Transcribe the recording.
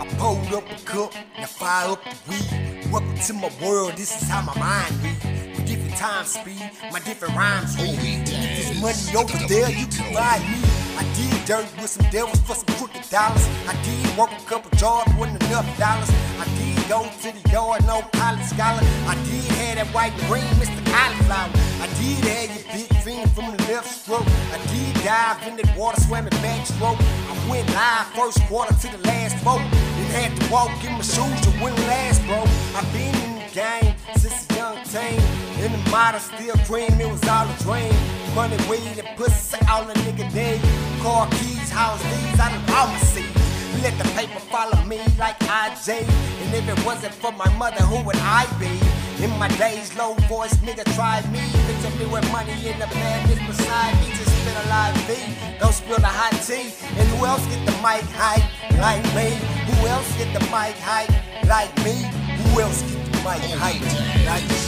I pulled up a cup, now fire up the weed. Welcome to my world, this is how my mind read. With different time speed, my different rhymes read. Oh, and if there's money over there, you can buy me. I did dirt with some devils for some crooked dollars. I did work a couple jobs, wasn't enough dollars. I did go to the yard, no college scholar. I did have that white and green, Mr. Cauliflower. Dive in the water, swam in backstroke. I went live first quarter to the last vote. Then had to walk in my shoes to win last, bro. I've been in the game since a young teen. In the model, still cream, it was all a dream. Money, weed, and pussy, all a nigga need. Car keys, house these, I done all my seeds. Let the paper follow me like IJ. And if it wasn't for my mother, who would I be? In my days, low voice nigga tried me. Picture me with money in the bag, hot tea. And who else get the mic hype like me? Who else get the mic hype like me? Who else get the mic hype like me?